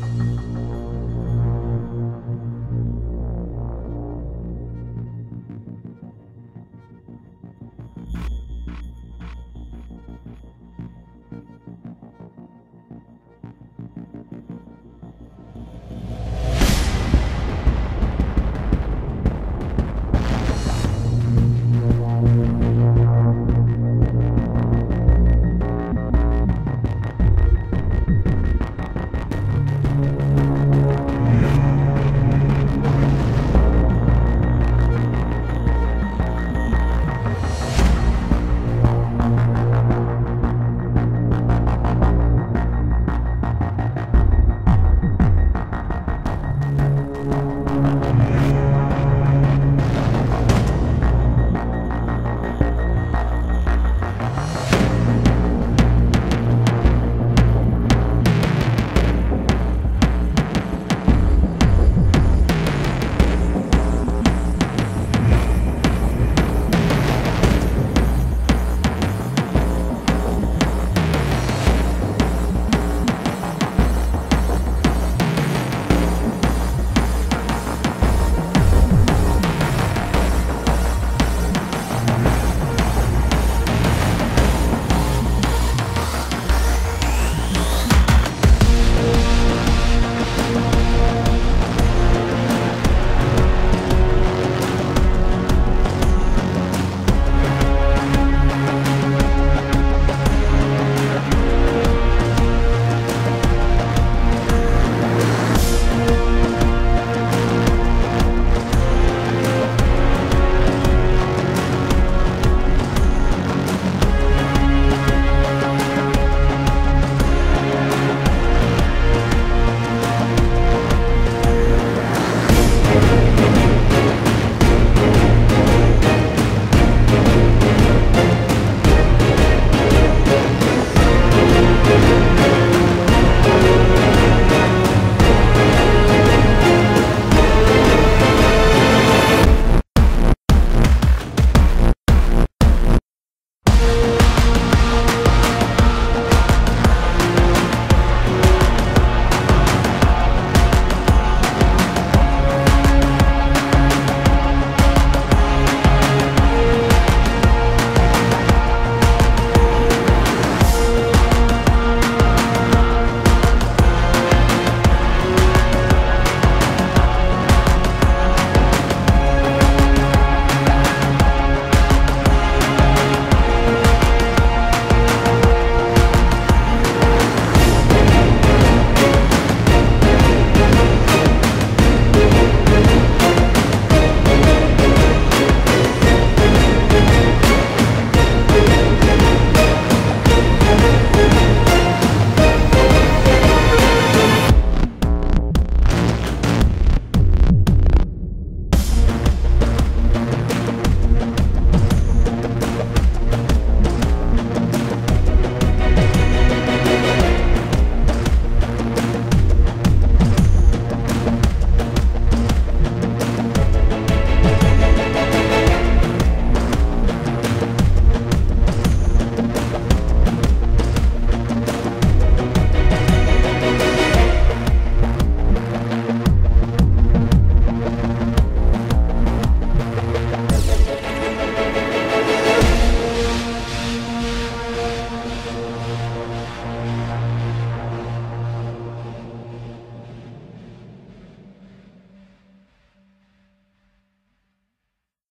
you